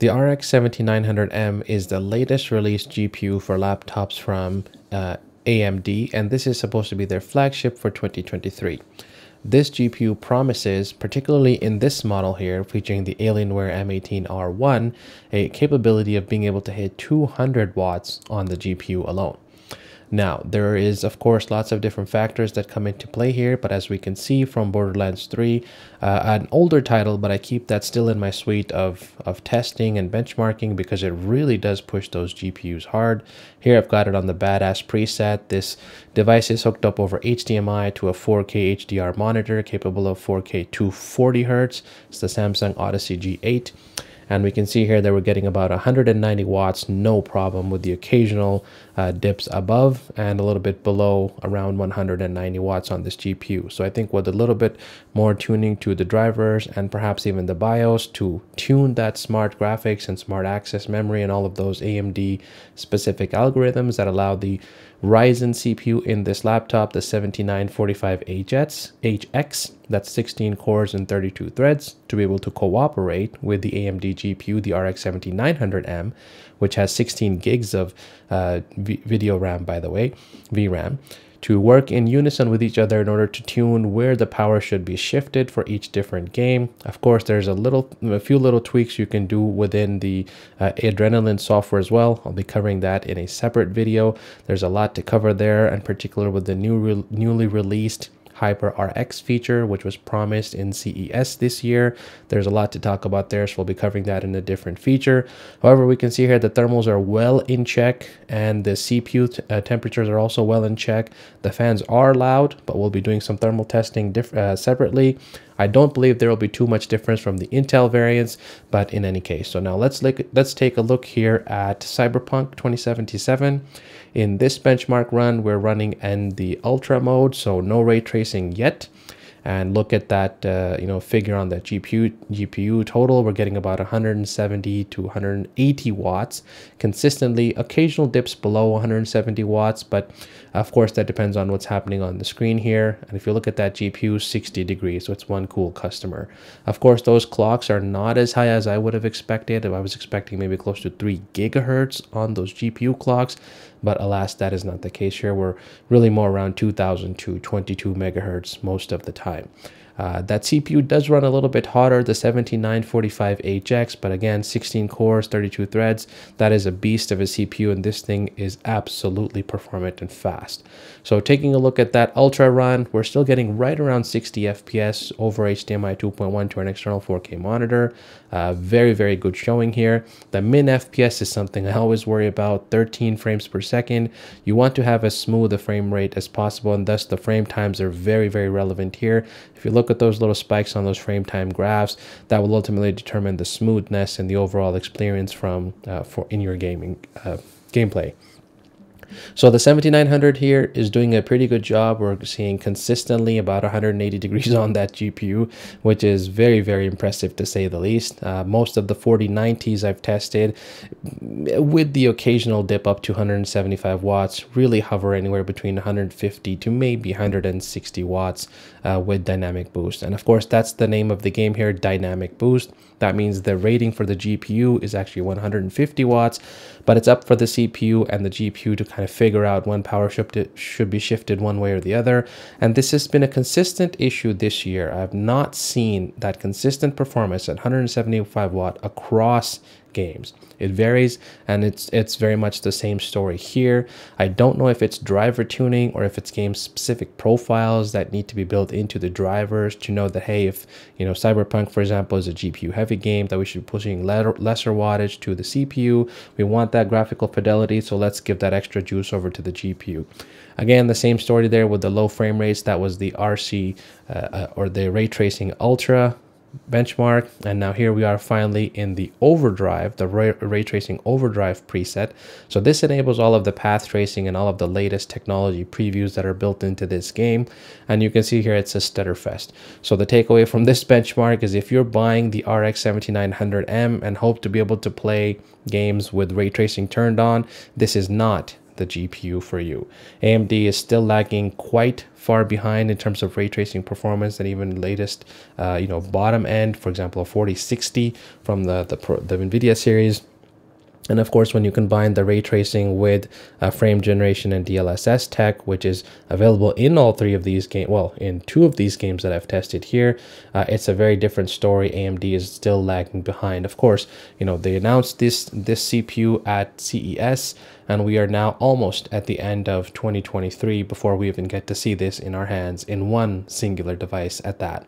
The RX 7900M is the latest released GPU for laptops from uh, AMD, and this is supposed to be their flagship for 2023. This GPU promises, particularly in this model here, featuring the Alienware M18R1, a capability of being able to hit 200 watts on the GPU alone. Now, there is, of course, lots of different factors that come into play here, but as we can see from Borderlands 3, uh, an older title, but I keep that still in my suite of, of testing and benchmarking because it really does push those GPUs hard. Here I've got it on the badass preset. This device is hooked up over HDMI to a 4K HDR monitor capable of 4K 240 Hz. It's the Samsung Odyssey G8 and we can see here that we're getting about 190 watts no problem with the occasional uh, dips above and a little bit below around 190 watts on this GPU so I think with a little bit more tuning to the drivers and perhaps even the BIOS to tune that smart graphics and smart access memory and all of those AMD specific algorithms that allow the Ryzen CPU in this laptop, the 7945HX, HX, that's 16 cores and 32 threads, to be able to cooperate with the AMD GPU, the RX 7900M, which has 16 gigs of uh, video RAM, by the way, VRAM to work in unison with each other in order to tune where the power should be shifted for each different game. Of course, there's a little, a few little tweaks you can do within the uh, Adrenalin software as well. I'll be covering that in a separate video. There's a lot to cover there, in particular with the new, re newly released HYPR-RX feature, which was promised in CES this year. There's a lot to talk about there, so we'll be covering that in a different feature. However, we can see here the thermals are well in check and the CPU uh, temperatures are also well in check. The fans are loud, but we'll be doing some thermal testing uh, separately. I don't believe there will be too much difference from the Intel variants, but in any case. So now let's let's take a look here at Cyberpunk 2077. In this benchmark run, we're running in the ultra mode, so no ray tracing yet and look at that uh, you know figure on the GPU GPU total. We're getting about 170 to 180 watts consistently. Occasional dips below 170 watts but of course that depends on what's happening on the screen here. And if you look at that GPU 60 degrees so it's one cool customer. Of course those clocks are not as high as I would have expected. I was expecting maybe close to 3 gigahertz on those GPU clocks but alas that is not the case here. We're really more around 2000 to 22 megahertz most of the time time uh, that CPU does run a little bit hotter, the 17945HX, but again, 16 cores, 32 threads. That is a beast of a CPU, and this thing is absolutely performant and fast. So taking a look at that ultra run, we're still getting right around 60 FPS over HDMI 2.1 to an external 4K monitor. Uh, very, very good showing here. The min FPS is something I always worry about, 13 frames per second. You want to have as smooth a frame rate as possible, and thus the frame times are very, very relevant here. If you look at those little spikes on those frame time graphs, that will ultimately determine the smoothness and the overall experience from uh, for in your gaming uh, gameplay. So the 7900 here is doing a pretty good job. We're seeing consistently about 180 degrees on that GPU, which is very, very impressive to say the least. Uh, most of the 4090s I've tested with the occasional dip up to 175 watts really hover anywhere between 150 to maybe 160 watts uh, with dynamic boost. And of course, that's the name of the game here, dynamic boost. That means the rating for the GPU is actually 150 watts, but it's up for the CPU and the GPU to kind of figure out when power should be shifted one way or the other. And this has been a consistent issue this year. I've not seen that consistent performance at 175 watt across games. It varies and it's it's very much the same story here. I don't know if it's driver tuning or if it's game specific profiles that need to be built into the drivers to know that hey if you know Cyberpunk for example is a GPU heavy game that we should be pushing lesser wattage to the CPU. We want that graphical fidelity so let's give that extra juice over to the GPU. Again, the same story there with the low frame rates. That was the RC uh, uh, or the Ray Tracing Ultra benchmark and now here we are finally in the overdrive the ray, tracing overdrive preset. So this enables all of the path tracing and all of the latest technology previews that are built into this game and you can see here it's a stutterfest so the takeaway from this benchmark is if you're buying the rx 7900m and hope to be able to play games with ray tracing turned on this is not the GPU for you. AMD is still lagging quite far behind in terms of ray tracing performance and even latest, uh, you know, bottom end, for example, a 4060 from the, the, the NVIDIA series and of course, when you combine the ray tracing with uh, frame generation and DLSS tech, which is available in all three of these games, well, in two of these games that I've tested here, uh, it's a very different story. AMD is still lagging behind. Of course, you know, they announced this, this CPU at CES, and we are now almost at the end of 2023 before we even get to see this in our hands in one singular device at that.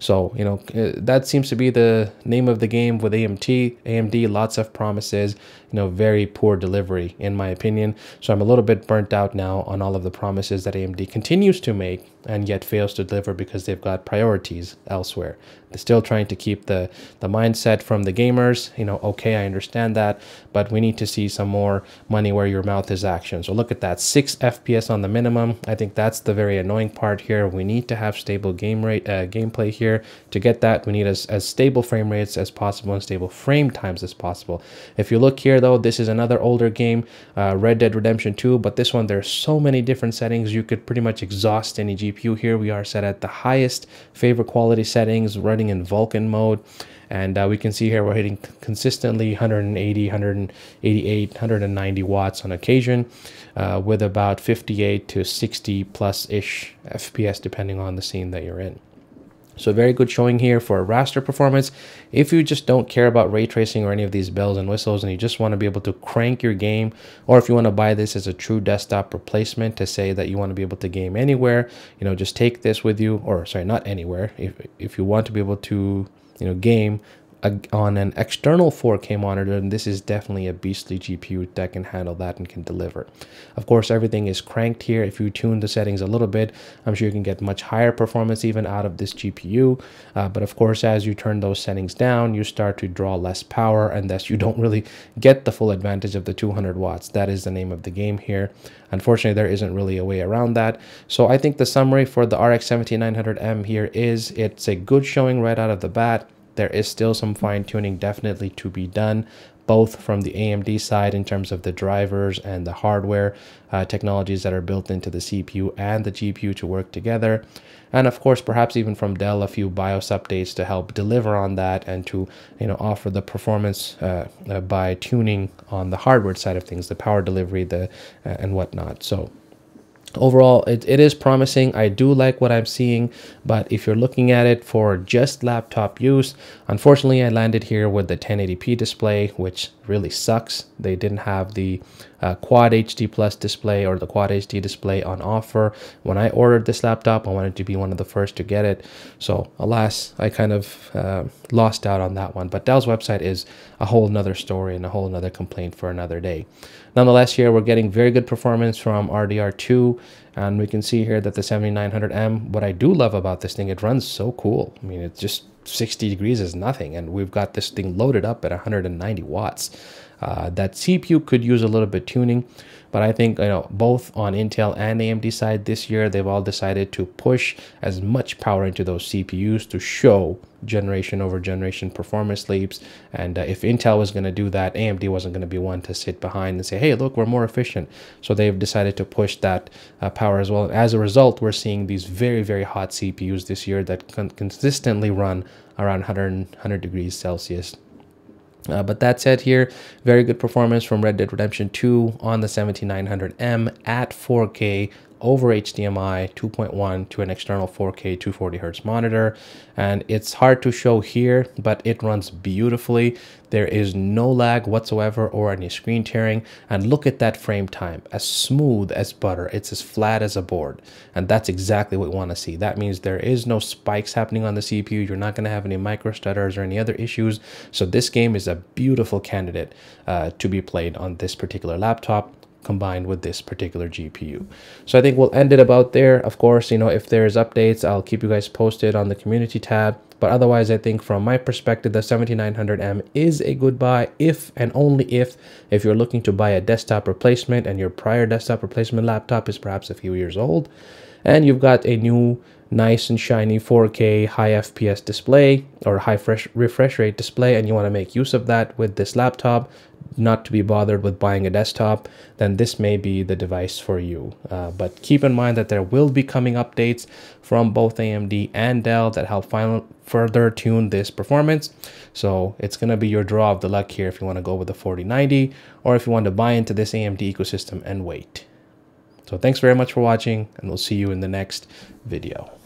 So, you know, uh, that seems to be the name of the game with AMT, AMD, lots of promises, you know, very poor delivery in my opinion. So I'm a little bit burnt out now on all of the promises that AMD continues to make and yet fails to deliver because they've got priorities elsewhere. They're still trying to keep the, the mindset from the gamers, you know, okay, I understand that, but we need to see some more money where your mouth is action. So look at that, 6 FPS on the minimum. I think that's the very annoying part here. We need to have stable game rate, uh, gameplay here. To get that, we need as, as stable frame rates as possible and stable frame times as possible. If you look here though, this is another older game, uh, Red Dead Redemption 2, but this one, there's so many different settings. You could pretty much exhaust any GPU here. We are set at the highest favor quality settings, running in Vulkan mode and uh, we can see here we're hitting consistently 180 188 190 watts on occasion uh, with about 58 to 60 plus ish fps depending on the scene that you're in so very good showing here for raster performance. If you just don't care about ray tracing or any of these bells and whistles and you just want to be able to crank your game, or if you want to buy this as a true desktop replacement to say that you want to be able to game anywhere, you know, just take this with you, or sorry, not anywhere. If, if you want to be able to, you know, game on an external 4K monitor, and this is definitely a beastly GPU that can handle that and can deliver. Of course, everything is cranked here. If you tune the settings a little bit, I'm sure you can get much higher performance even out of this GPU. Uh, but of course, as you turn those settings down, you start to draw less power and thus you don't really get the full advantage of the 200 watts. That is the name of the game here. Unfortunately, there isn't really a way around that. So I think the summary for the RX 7900M here is it's a good showing right out of the bat. There is still some fine tuning definitely to be done, both from the AMD side in terms of the drivers and the hardware uh, technologies that are built into the CPU and the GPU to work together. And of course, perhaps even from Dell, a few BIOS updates to help deliver on that and to you know offer the performance uh, uh, by tuning on the hardware side of things, the power delivery, the uh, and whatnot. So overall it, it is promising. I do like what i'm seeing but if you're looking at it for just laptop use unfortunately i landed here with the 1080p display which really sucks. They didn't have the uh, quad hd plus display or the quad hd display on offer. When i ordered this laptop i wanted to be one of the first to get it. So alas i kind of uh, lost out on that one. But dell's website is a whole nother story and a whole nother complaint for another day. Nonetheless here we're getting very good performance from rdr2 and we can see here that the 7900M, what I do love about this thing, it runs so cool. I mean, it's just 60 degrees is nothing. And we've got this thing loaded up at 190 watts. Uh, that CPU could use a little bit tuning, but I think you know both on Intel and AMD side this year they've all decided to push as much power into those CPUs to show generation over generation performance leaps. And uh, if Intel was going to do that, AMD wasn't going to be one to sit behind and say, "Hey, look, we're more efficient." So they've decided to push that uh, power as well. And As a result, we're seeing these very very hot CPUs this year that con consistently run around 100 100 degrees Celsius uh, but that said here, very good performance from Red Dead Redemption 2 on the 7900M at 4K over HDMI 2.1 to an external 4K 240Hz monitor. And it's hard to show here, but it runs beautifully. There is no lag whatsoever or any screen tearing. And look at that frame time, as smooth as butter. It's as flat as a board. And that's exactly what we want to see. That means there is no spikes happening on the CPU. You're not going to have any micro stutters or any other issues. So this game is a beautiful candidate uh, to be played on this particular laptop combined with this particular GPU. So I think we'll end it about there. Of course, you know, if there's updates, I'll keep you guys posted on the community tab. But otherwise, I think from my perspective, the 7900M is a good buy if and only if, if you're looking to buy a desktop replacement and your prior desktop replacement laptop is perhaps a few years old and you've got a new nice and shiny 4K high FPS display or high fresh refresh rate display and you want to make use of that with this laptop, not to be bothered with buying a desktop, then this may be the device for you. Uh, but keep in mind that there will be coming updates from both AMD and Dell that help final, further tune this performance. So it's going to be your draw of the luck here if you want to go with the 4090 or if you want to buy into this AMD ecosystem and wait. So thanks very much for watching and we'll see you in the next video.